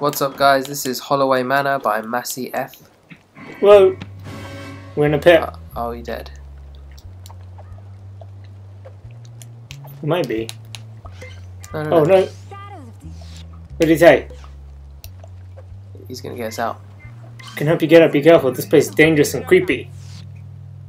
What's up, guys? This is Holloway Manor by Massey F. Whoa! We're in a pit. Uh, oh, he dead. Might be. No, no, Oh no. no. What did he say? He's gonna get us out. Can help you get up. Be careful. This place is dangerous and creepy.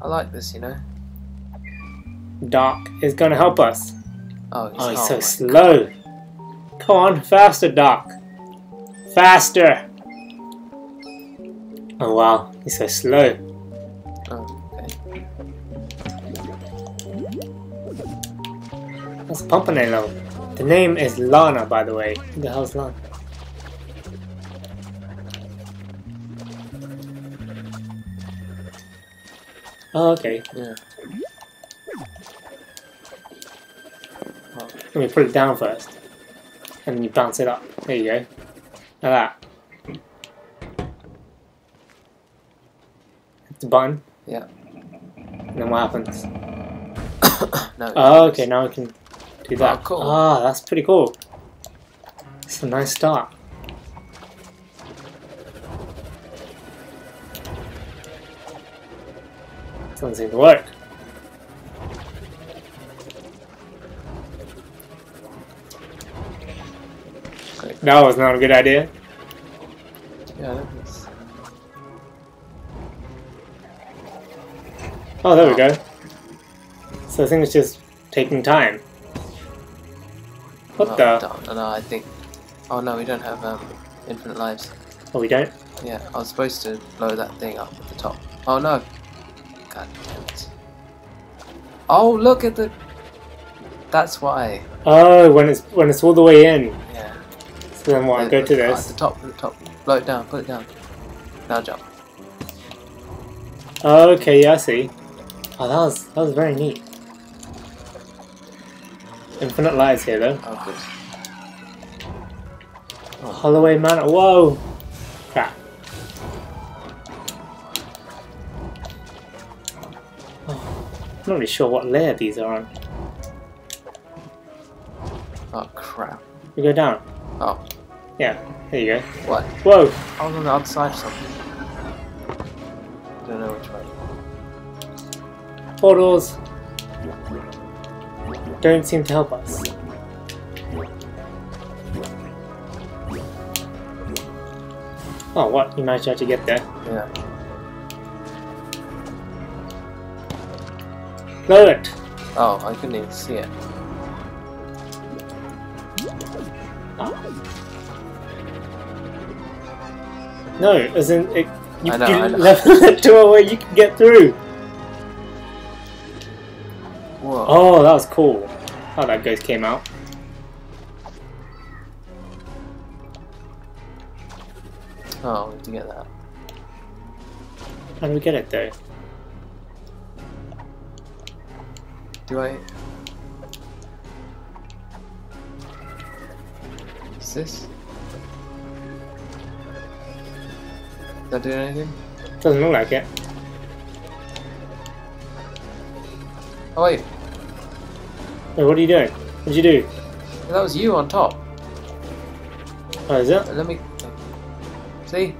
I like this, you know. Doc is gonna help us. Oh, he's, Oh, he's oh so my- slow. Come on, faster, Doc. Faster. Oh wow, he's so slow. Oh, okay. What's Pompanello? The name is Lana, by the way. Who the hell's Lana? Oh, okay. Yeah. Let me put it down first. And then you bounce it up. There you go. Like that. Hit the button. Yeah. And then what happens? No. Oh, okay, now we can do that. Oh, cool. Ah, that's pretty cool. It's a nice start. Doesn't seem to work. That was not a good idea. Yeah, that was... Oh, there we go. So I think it's just taking time. What oh, the? don't- No, I think... Oh, no, we don't have um, infinite lives. Oh, we don't? Yeah, I was supposed to blow that thing up at the top. Oh, no. God damn it. Oh, look at the... That's why. Oh, when it's when it's all the way in. Yeah. So then what? Go to At this. the top, at the top. Blow it down, put it down. Now jump. Okay, yeah, I see. Oh, that was that was very neat. Infinite lives here though. Oh, good. Holloway Manor. Whoa! Crap. Oh, I'm not really sure what layer these are on. Oh, crap. We go down. Oh, Yeah, there you go. what? Whoa! I was on the outside or something. don't know which way. Portals don't seem to help us. Oh, what? You managed to actually get there. Yeah. Blow it! Oh, I couldn't even see it. Ah. No, as in, it, you, I know, you I know. left it to a way you can get through. Whoa. Oh, that was cool. How that ghost came out. Oh, we have to get that. How do we get it though? Do I? Is this? That do anything? Doesn't look like it. Oh wait, Wait, what are you doing? What'd you do? that was you on top. Oh, is it? Let me. See?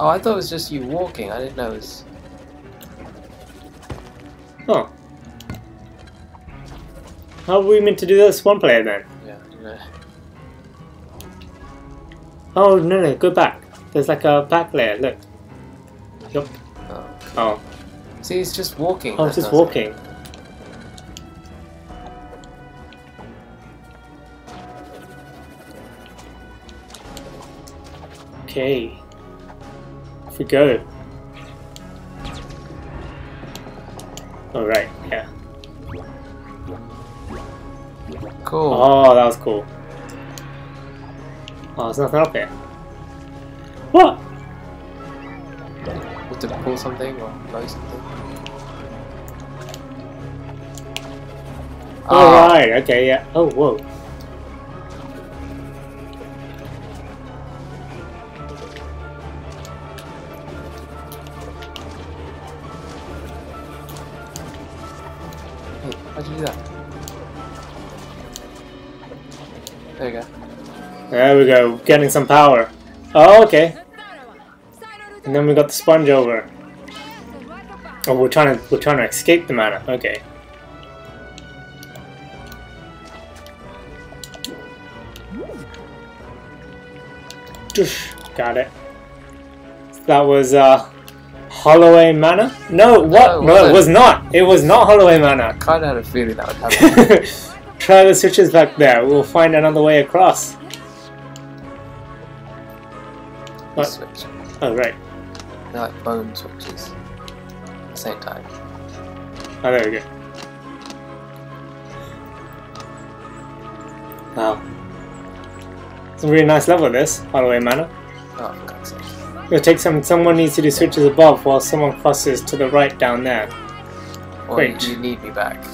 Oh, I thought it was just you walking. I didn't know it was. Oh. How are we meant to do this one player then? Yeah. Oh, no, no, go back. There's like a back layer, look. Yup. Oh. Oh, See, he's just walking. oh, he's just does it. walking. Okay. Off we go. Alright, yeah. Cool. Oh, that was cool. Oh, there's nothing up here. What? What did I pull something or blow something. Ah, Alright, okay, yeah. Oh, whoa. There we go, getting some power. Oh, okay. And then we got the sponge over. Oh, we're trying to we're trying to escape the manor. Okay. Got it. That was uh, Holloway Manor. No, what? No, No, it it was not. It was not Holloway Manor. Kinda had a feeling that would happen. Try the switches back there. We'll find another way across. Switch. Oh right. They're like bone switches. At the same time. Oh, there we go. Wow. It's a really nice level, this, Holloway Manor. Oh, for God's sake. It'll take some, someone needs to do switches above while someone crosses to the right down there. Or Wait. you, you need me back.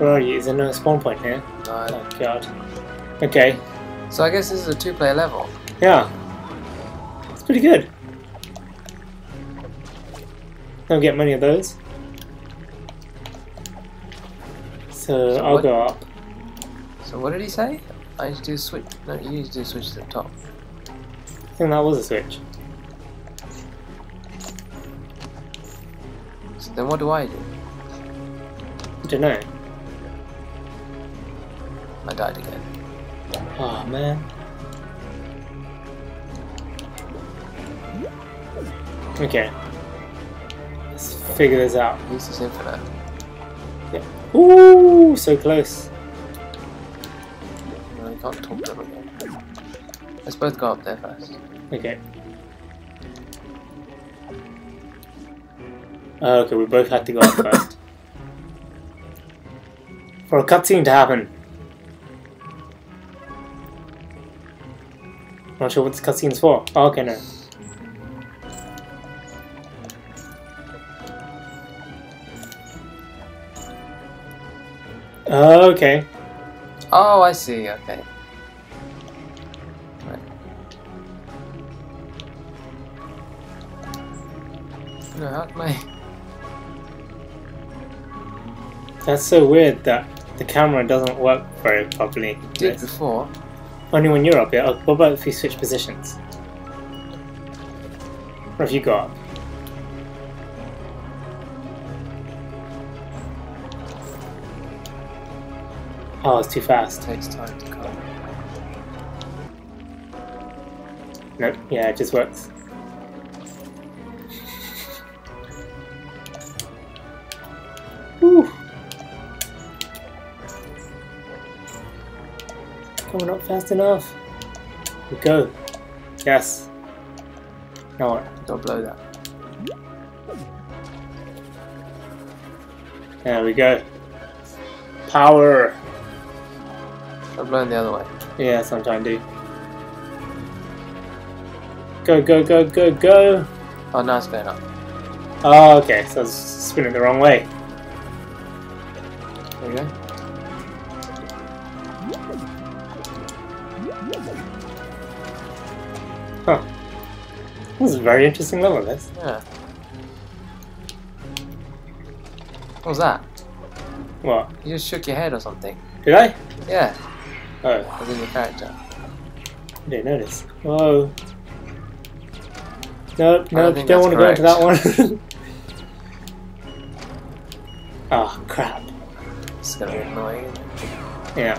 Where are you? Is there no spawn point here? No. Oh god. Okay. So I guess this is a two-player level. Yeah. Pretty good. Don't get many of those. So, So I'll what- go up. So what did he say? I need to do switch. No, you need to do switch to the top. I think that was a switch. So then what do I do? I don't know. I died again. Oh man. Okay. Let's figure this out. Least it's infinite. Ooh, so close. No, you can't talk to them again. Let's both go up there first. Okay. Oh, okay, we both had to go up first. For a cutscene to happen. Not sure what this cutscene's for. Oh, okay, no. Oh, okay. Oh, I see. Okay. Right. No, how can I? That's so weird that the camera doesn't work very properly. It did before. Only when you're up here. Oh, what about if you switch positions? Or if you go up? Oh, it's too fast. It takes time to come. Nope, yeah, it just works. Whew. Coming up fast enough. We go. Yes. Now what? Don't blow that. There we go. Power. Stop blowing the other way. Yeah, that's what I'm trying to do. Go, go, go, go, go. Oh, now it's going up. Oh, okay, so it's spinning the wrong way. There we go. Huh. This is a very interesting level, this. Yeah. What was that? What? You just shook your head or something. Did I? Yeah, Oh, as in your character. I didn't notice. Whoa. Nope, don't don't want to go into that one. oh, crap. It's gonna be annoying. Yeah.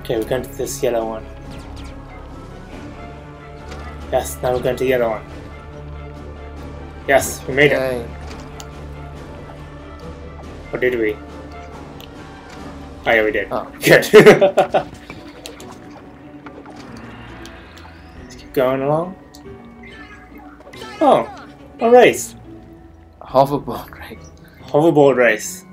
Okay, we're going to this yellow one. Yes, now we're going to the yellow one. Yes, we made it. Or did we? Oh yeah, we did. Oh. Good. Let's keep going along. Oh, a race. Hoverboard race. Hoverboard race.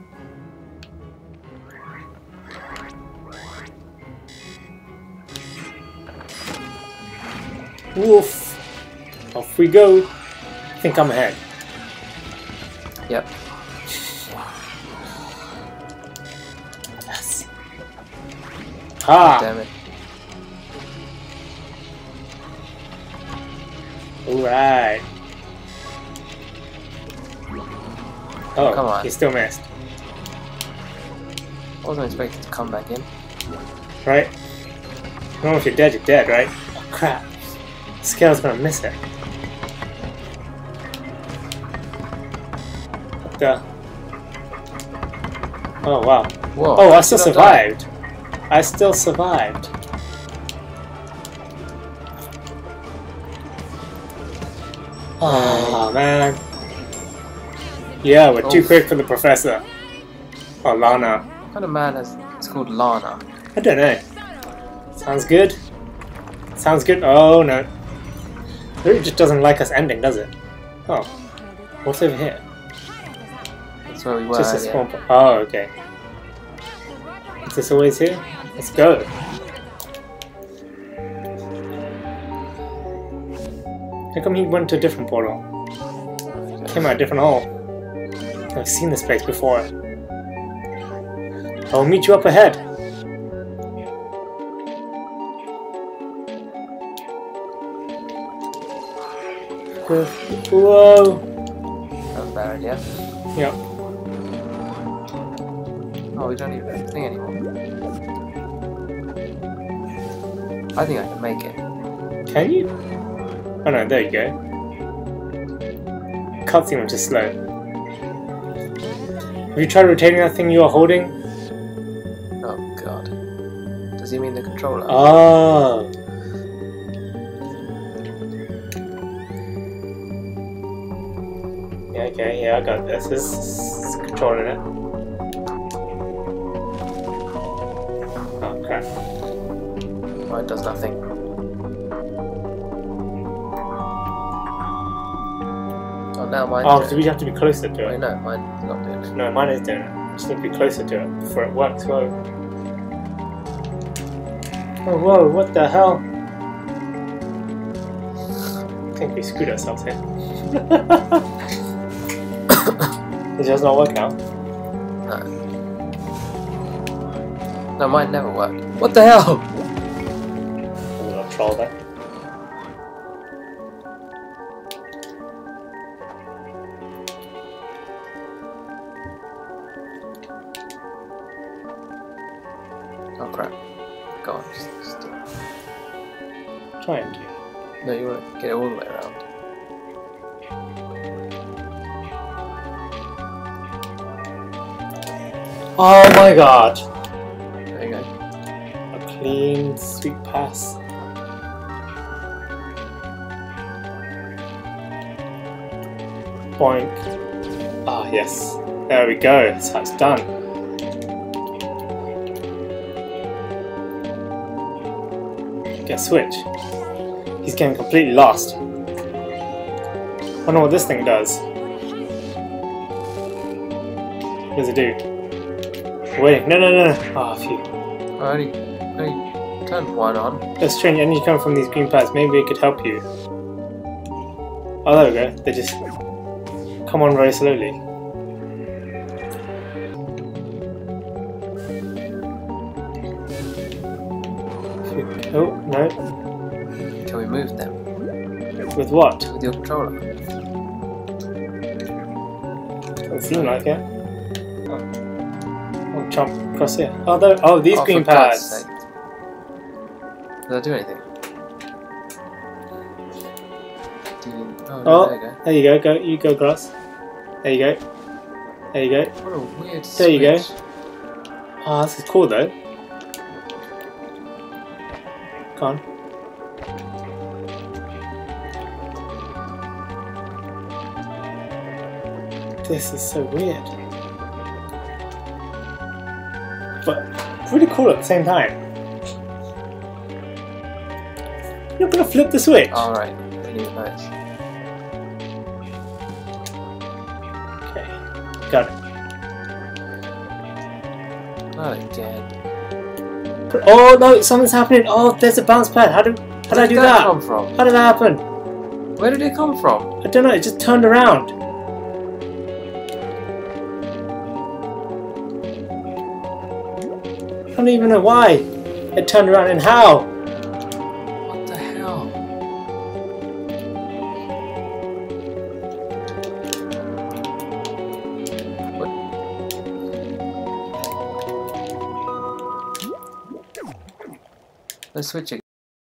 Woof. Off we go. I think I'm ahead. Yep. Ah. Damn it. Alright. Oh, Come on. he still missed. I wasn't expected to come back in. Right? Well, if you're dead, you're dead, right? Oh, crap. Scale's gonna miss it. What the? Oh, wow. Whoa. Oh, I still survived. I still survived. Oh, man. Yeah, we're too oh. quick for the professor. Oh, Lana. What kind of man is it's called Lana? I don't know. Sounds good. Sounds good. Oh no. It just doesn't like us ending, does it? Oh, what's over here? That's where we were. just a small. po- Oh, okay. Is this always here? Let's go. How come he went to a different portal? Came out a different hole. I've seen this place before. I'll meet you up ahead. Whoa! That was a bad idea. Yep. Oh, we don't need that thing anymore. I think I can make it. Can you? Oh no, there you go. Cutscene was just slow. Have you tried rotating that thing you are holding? Oh god. Does he mean the controller? Oh. Yeah, okay, yeah, I got this. This is controlling it. Oh, it does nothing. Oh, now mine's Oh, so we have to be closer to Wait, it. no, mine's not doing it. No, mine is doing it. Just need to be closer to it before it works. Whoa. Oh, whoa, what the hell? I think we screwed ourselves here. it does not work now. No. No, mine never worked. What the hell? A little. Oh crap. Go on, just, just do it. Trying to. No, you want to get it all the way around. Oh my god! There you go. A clean, sweet pass. Boink. Ah, yes. There we go. That's done. Get switch. He's getting completely lost. I wonder what this thing does. What does it do? Wait, no, no, no, no. Ah, phew. I only, only turned one on. That's strange. Energy coming from these green pads. Maybe it could help you. Oh, there we go. They just come on very slowly. Oh no! Can we move them With what? with your controller? Doesn't seem like it. Oh, oh jump across here. Oh, there. Oh, these Oh, green pads. Does that do anything? Do you... Oh, Oh. there you go. There you go. Go. You go, grass. There you go. There you go. What a weird There you go. Ah, Oh, this is cool though. Go on. This is so weird. But really cool at the same time. You're gonna flip the switch. Alright, I Not again. Oh no, something's happening. Oh, there's a bounce pad. How do how did I do Where did that? come from? How did that happen? Where did it come from? I don't know, it just turned around. I don't even know why it turned around and how. Let's switch it.